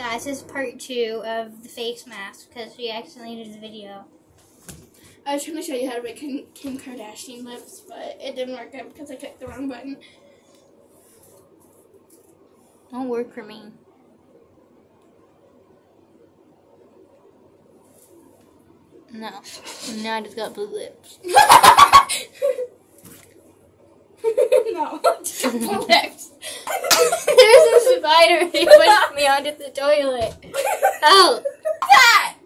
Guys, this is part two of the face mask because we accidentally did the video. I was trying to show you how to make Kim, Kardashian lips, but it didn't work out because I clicked the wrong button. Don't work for me. No. Now I just got blue lips. no, just a lips. There's a spider. He pushed me onto the toilet. Oh. that!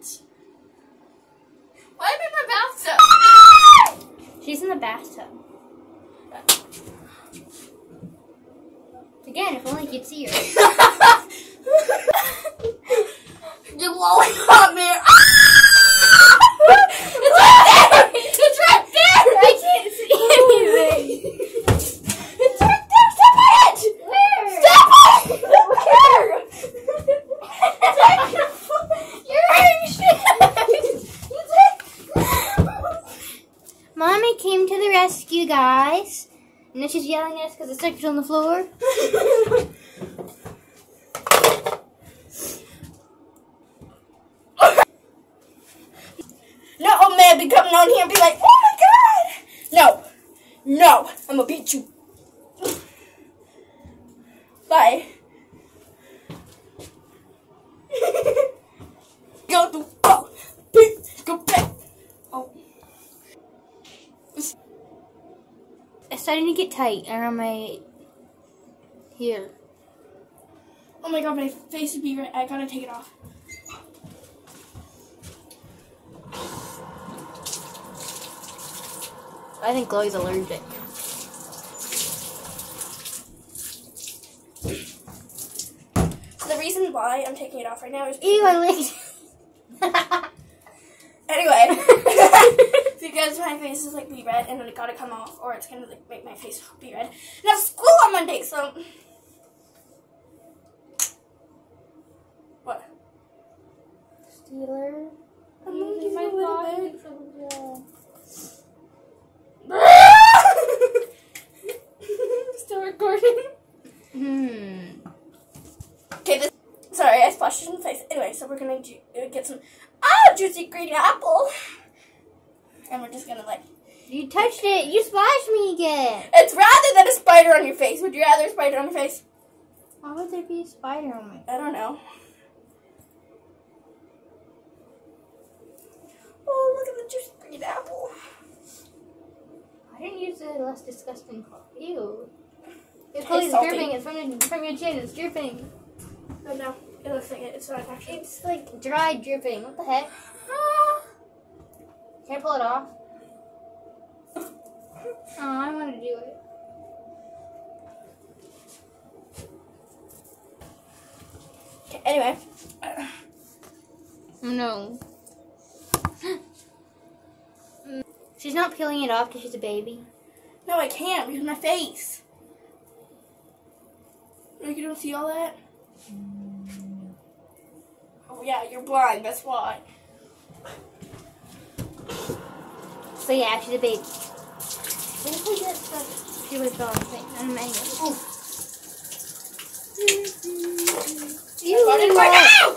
Why am I in my bathtub? She's in the bathtub. Again, if only you could see her. You're blowing up me. it's right there! It's right there! I can't see anything. It's right there! Step on it! Where? Step on it! Where? It's right there! You're hurting Mommy came to the rescue, guys. And then she's yelling at us because the circuit's on the floor. No old man be coming on here and be like, oh my god! No. No. I'm gonna beat you. Bye. go to oh, beat, go back. Oh. It's starting to get tight around my here. Oh my god, my face would be right. I gotta take it off. I think Chloe's allergic. So the reason why I'm taking it off right now is Ew, I licked. Anyway, because my face is like be red and then it gotta come off, or it's gonna like make my face be red. And I have school on Monday, so what? Steeler. I'm moving my body. Still recording. Hmm. Okay, this. Sorry, I splashed it in the face. Anyway, so we're gonna get some ah juicy green apple, and we're just gonna like. You touched it. You splashed me again. It's rather than a spider on your face. Would you rather a spider on your face? Why would there be a spider on my? I don't know. Oh, look at the juicy green apple. I didn't use the less disgusting part. Ew. It's It's salty. dripping. It's from your, from your chin. It's dripping. Oh no, it looks like it. It's not actually. It's like dry dripping. What the heck? Ah. Can I pull it off? Oh, I want to do it. Okay, anyway. Oh, no. She's not peeling it off because she's a baby. No, I can't because my face. You don't see all that? Oh, yeah, you're blind. That's why. So yeah, she's a baby. What if we get stuff? She was on thing. I don't know. Ew. Got it right now!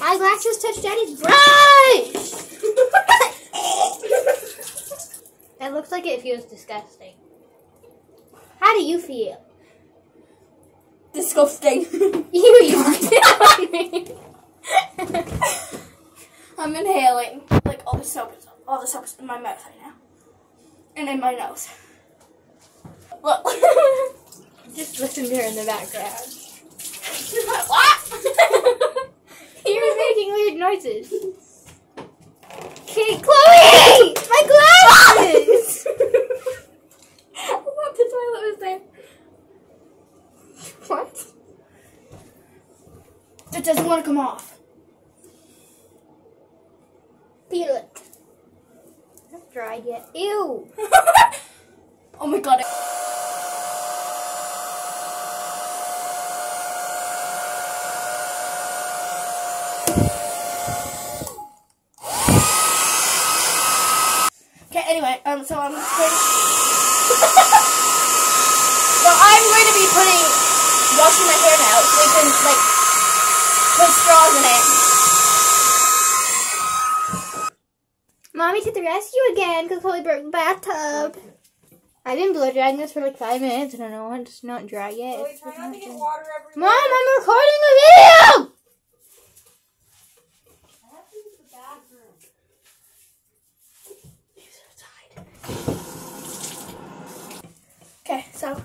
Eyeglasses touch daddy's brush! That looks like it feels disgusting. How do you feel? Disgusting. You, you I'm inhaling like all the soap, all the soap's in my mouth right now, and in my nose. Look. Just listen to her in the background. what? You're making weird noises. Okay, Chloe! My glasses! I thought the toilet was there. what? It doesn't want to come off. Peel it. Yet. Ew! oh my god. Okay, anyway, um, so I'm going So I'm going to be putting, washing my hair now so we can, like, put straws wasn't it? Mommy to the rescue again because Chloe broke the bathtub. I've been blow drying this for like five minutes. And I don't know. It's not dry yet. Chloe, try not to get water everywhere. Mom, I'm recording a video! I have to use the bathroom. Okay, so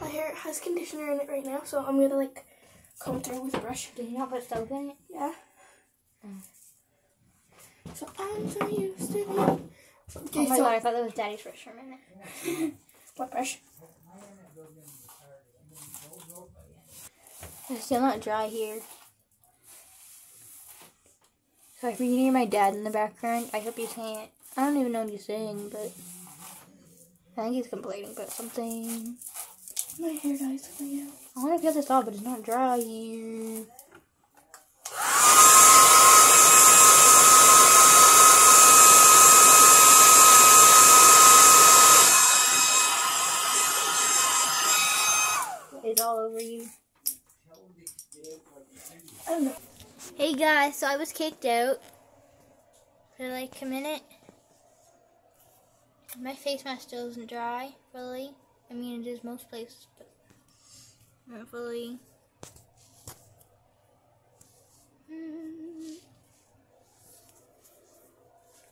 my hair has conditioner in it right now, so I'm gonna like comb through with a brush. Did you not put soap in it? Yeah. Mm. So I'm so used to it. Oh my so god, I thought that was Daddy's brush for a minute. what brush? It's still not dry here. So if you can hear my dad in the background, I hope you can't. I don't even know what he's saying, but I think he's complaining about something. My hair dye's coming out. I want to peel this off, but it's not dry here. It's all over you. Hey guys, so I was kicked out for like a minute. My face mask still isn't dry, really. I mean, it is most places, but not fully. I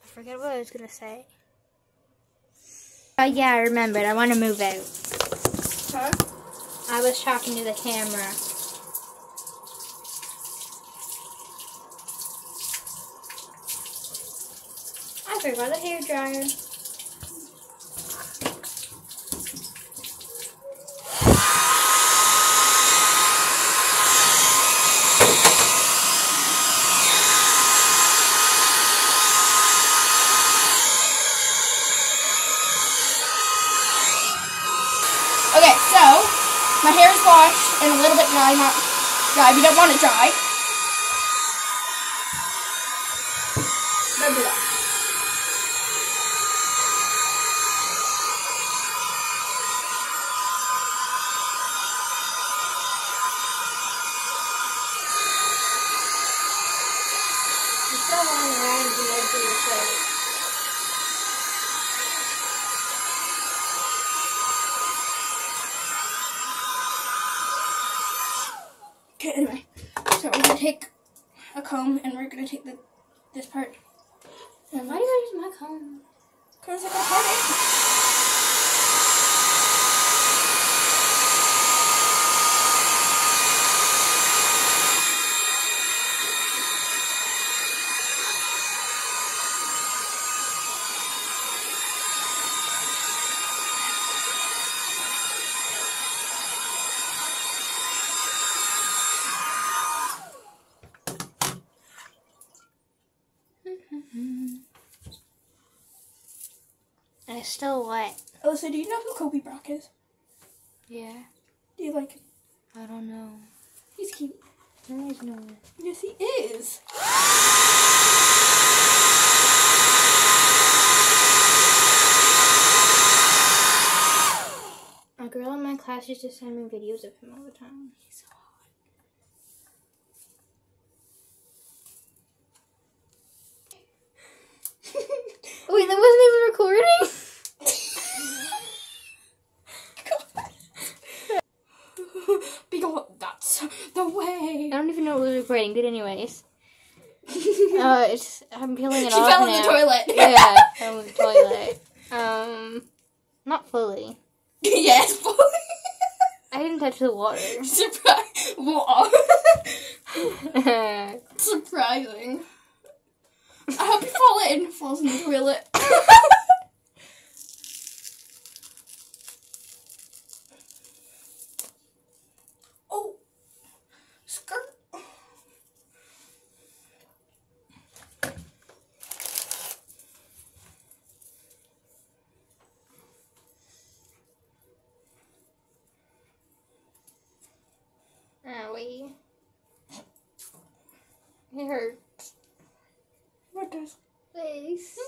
forget what I was gonna say. Oh yeah, I remembered. I want to move out. Huh? I was talking to the camera. I forgot the hair dryer. Okay, so my hair is dry, not. We don't want it dry. Remember that. It's so long around to go through the face. Okay, anyway. So we're gonna take a comb and we're gonna take the this part. And Why do I use my comb? Cause I got heartache. And still wet. Alyssa, do you know who Colby Brock is? Yeah. Do you like him? I don't know. He's cute. There is no Yes, he is. A girl in my class used to send me videos of him all the time. He's so hot. Wait, that wasn't even recording? because that's the way. I don't even know it was recording, but anyways. Uh, it's, I'm peeling it she off fell in the toilet. yeah, fell in the toilet. Um, not fully. yes, fully. I didn't touch the water. Surprise. Whoa. Surprising. I hope you fall in. Falls in the toilet. It hurts. What does face?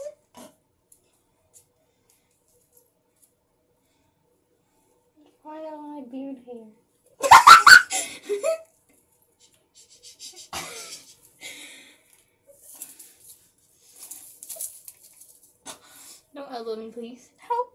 Why all I beard hair? Don't elbow me, please. Help.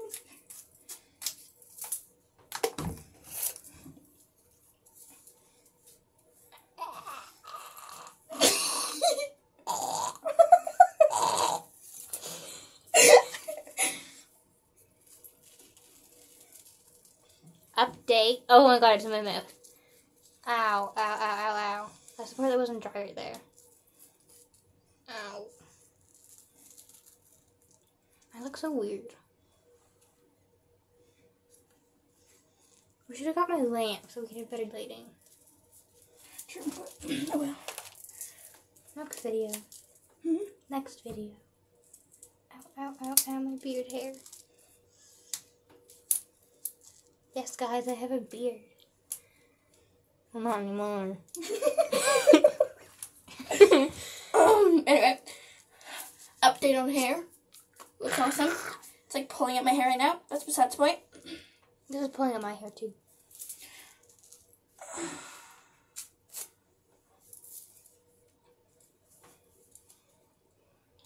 My in my mouth. Ow, ow, ow, ow, ow. That's the part that wasn't dry right there. Ow. I look so weird. We should have got my lamp so we could have better lighting. True, but oh well. Next video. Hmm? Next video. Ow, ow, ow, ow, my beard hair. Yes, guys, I have a beard. Well, not anymore. um, anyway, update on hair. Looks awesome. It's like pulling up my hair right now. That's besides the point. This is pulling up my hair too.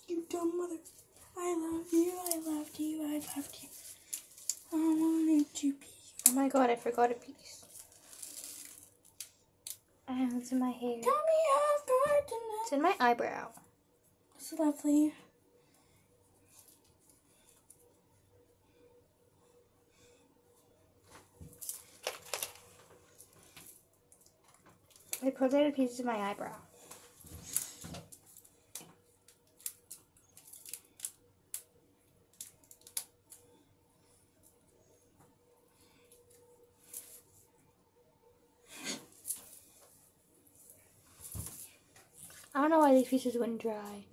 You dumb mother. I love you, I loved you, I loved you. I wanted to be. Oh my god, I forgot a piece. And it's in my hair. Got me off guard tonight. It's in my eyebrow. It's lovely. I out a piece of my eyebrow. I don't know why these pieces wouldn't dry.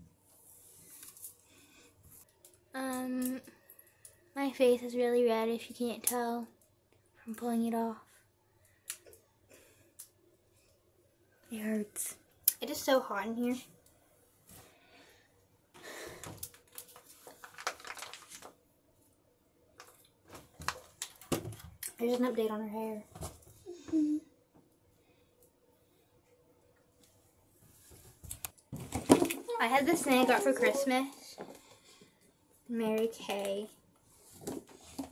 Um, my face is really red if you can't tell from pulling it off. It hurts. It is so hot in here. There's an update on her hair. I had this thing I got for Christmas. Mary Kay.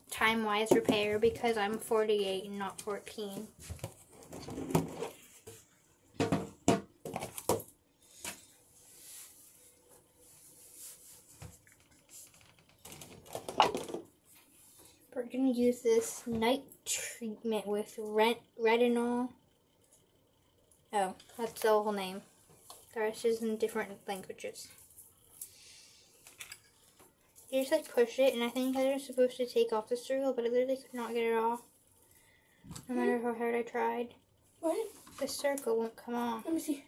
Time Wise Repair because I'm 48 and not 14. We're gonna use this night treatment with retinol. Oh, that's the whole name. The rest is in different languages. You just like push it, and I think I was supposed to take off the circle, but I literally could not get it off. No matter how hard I tried. What? The circle won't come off. Let me see.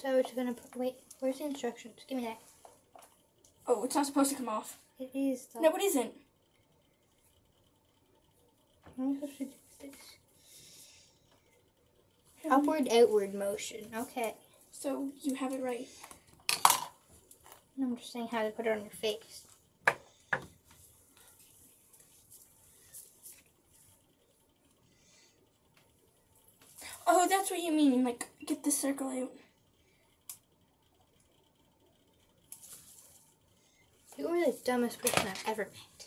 So we're just gonna put, wait, where's the instructions? Give me that. Oh, it's not supposed to come off. It is though. No, it isn't. How am I supposed to do? Upward, outward motion. Okay. So you have it right. I'm just saying how to put it on your face. Oh, that's what you mean. Like, get the circle out. You were the dumbest person I've ever met.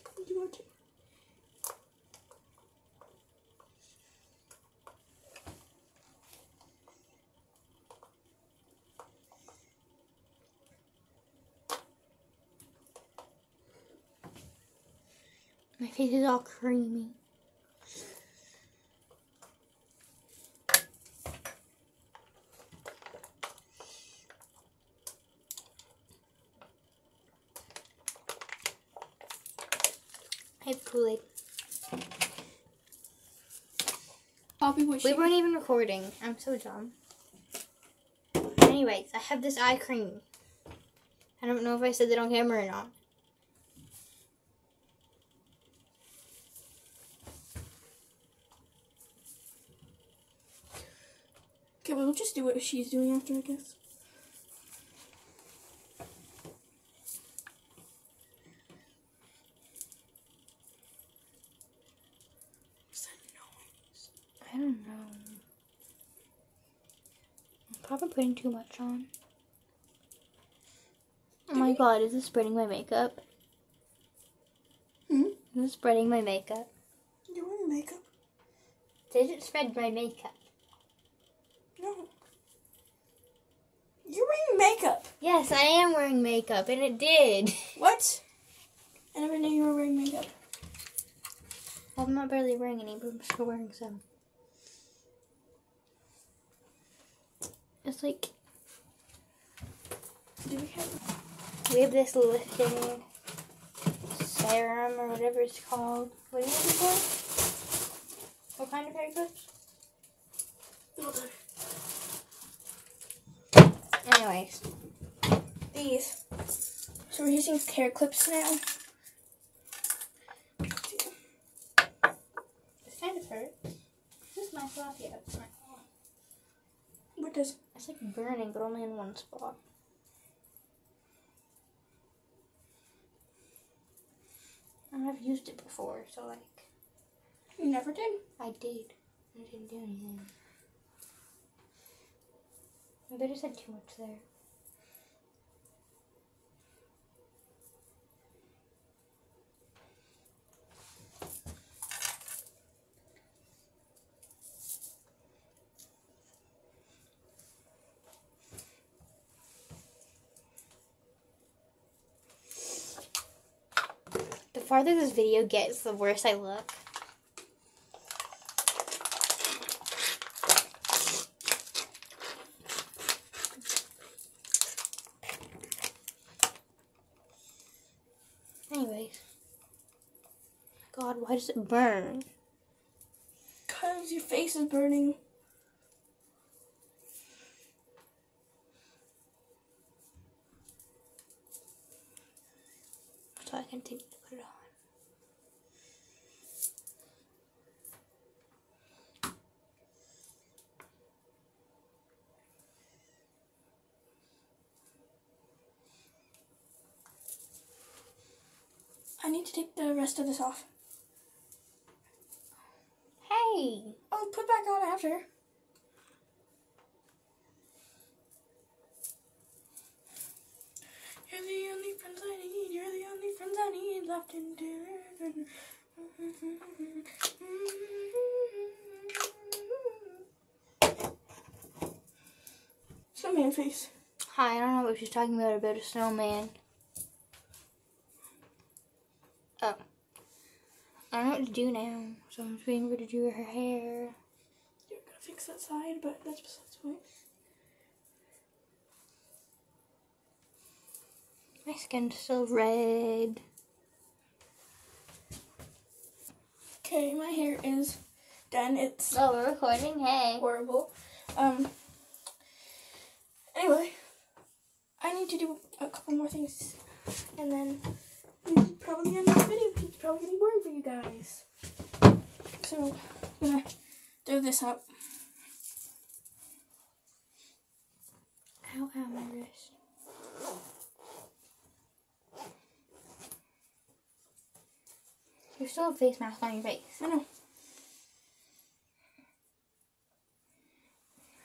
My face is all creamy. I have Kool-Aid. Bobby, what we weren't even recording. I'm so dumb. Anyways, I have this eye cream. I don't know if I said that on camera or not. Okay, we'll just do what she's doing after, I guess. What's that noise? I don't know. I'm probably putting too much on. Oh my my god, is this spreading my makeup? Hmm? Is this spreading my makeup? You're wearing makeup. Did it spread my makeup? No. You're wearing makeup. Yes, I am wearing makeup, and it did. What? I never knew you were wearing makeup. I'm not barely wearing any, but I'm still wearing some. It's like Do we have? we have this lifting serum or whatever it's called. What you looking for? What kind of hair clips? Anyways, These. So we're using hair clips now. this kind of hurts. This is my floppy up. What does? It's like burning, but only in one spot. I've used it before, so like You never did. I did. I didn't do anything. I just had too much there. The farther this video gets, the worse I look. Anyways. God, why does it burn? Cause your face is burning. So I continue to put it on. I need to take the rest of this off. Hey! I'll put back on after. You're the only friends I need. You're the only friends I need left in town. Snowman face. Hi, I don't know what she's talking about about a snowman. Oh. I don't know what to do now, so I'm just waiting for her to do her hair. You're gonna fix that side, but that's besides the point. My skin's still red. Okay, my hair is done. It's Oh, we're recording. Hey. horrible. Um. Anyway, I need to do a couple more things, and then probably end the video. Probably gonna be boring for you guys. So I'm gonna do this up. Ow, ow, my wrist. You still have face mask on your face. I know.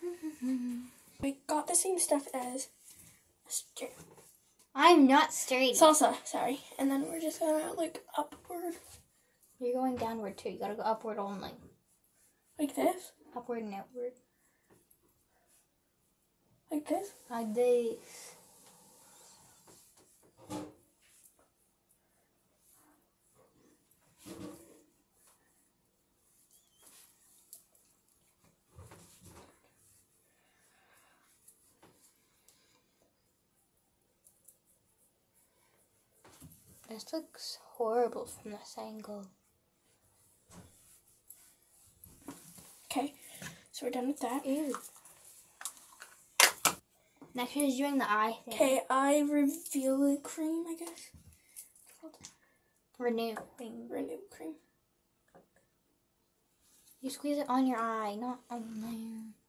We got the same stuff as st- I'm not straight. salsa. Sorry, and then we're just gonna like upward You're going downward too. You gotta go upward only. like this, Upward and outward. like this. Like this. This looks horrible from this angle. Okay, so we're done with that. Ew. Next, she's doing the eye thing. Okay, eye reveal cream, I guess. Renew thing. Renew cream. You squeeze it on your eye, not on there.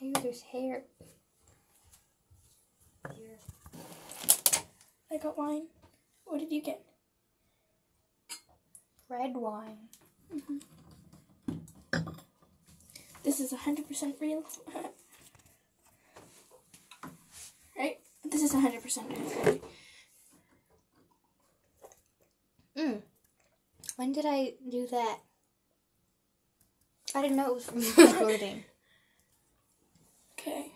Ew, there's hair. Here. I got wine. What did you get? Red wine. This is 100% real. right? This is 100% real. Mm. When did I do that? I didn't know it was recording. Okay.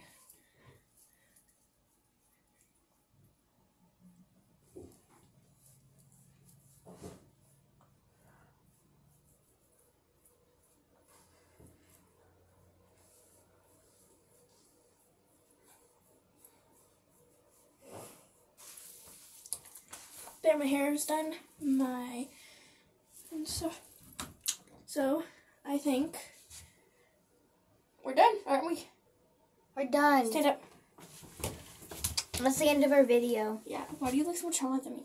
There, my hair is done. My and so, so I think we're done, aren't we? We're done. Stand up. That's the end of our video. Yeah. Why do you look so much taller than me?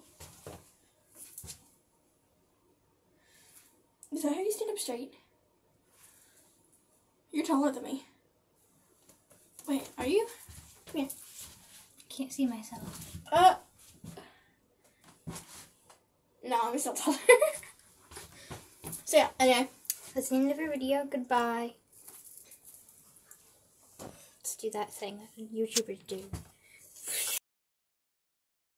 Is that how you stand up straight? You're taller than me. Wait, are you? Come here. Can't see myself. Uh. No, I'm still taller. so yeah. Anyway, That's the end of our video. Goodbye. Do that thing that YouTubers do.